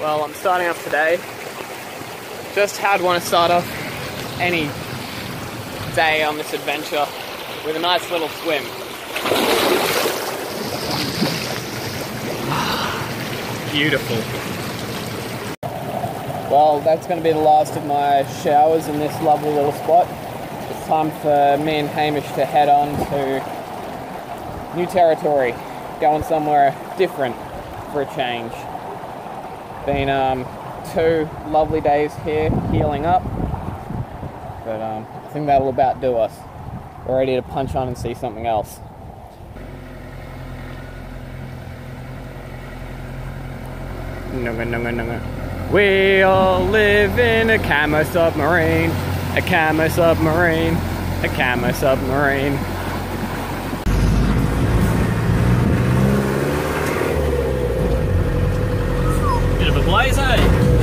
Well, I'm starting off today. Just how'd want to start off any day on this adventure with a nice little swim. Beautiful. Well, that's going to be the last of my showers in this lovely little spot. It's time for me and Hamish to head on to new territory, going somewhere different for a change. Been um, two lovely days here healing up, but um, I think that'll about do us. We're ready to punch on and see something else. Nunga, nunga, nunga. We all live in a camo submarine, a camo submarine, a camo submarine.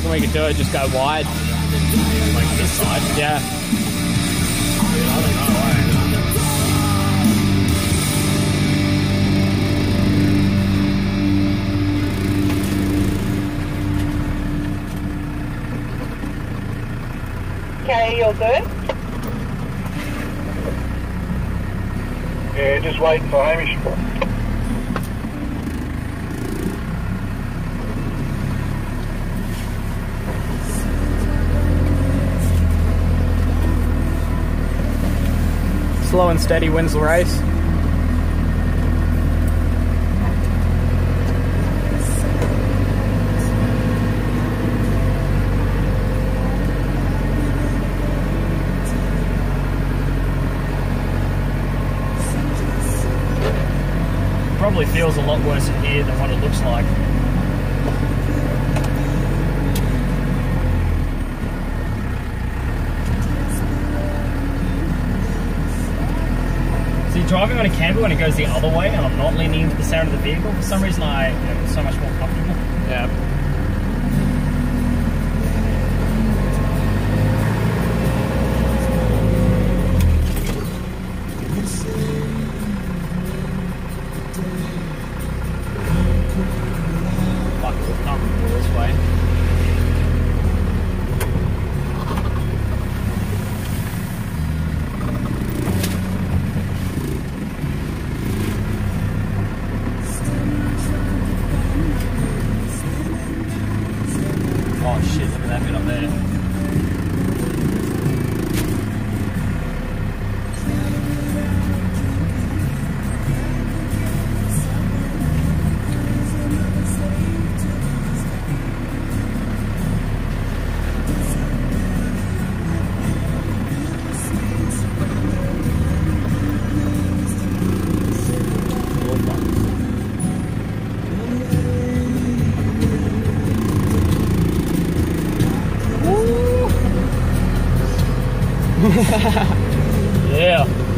reckon we could do it, just go wide. Like this side. Yeah. I don't know? Okay, you're good. Yeah, just waiting for Hamish. Slow and steady wins the race. Probably feels a lot worse in here than what it looks like. Driving on a camper when it goes the other way and I'm not leaning into the sound of the vehicle, for some reason I am so much more comfortable. Yeah. yeah.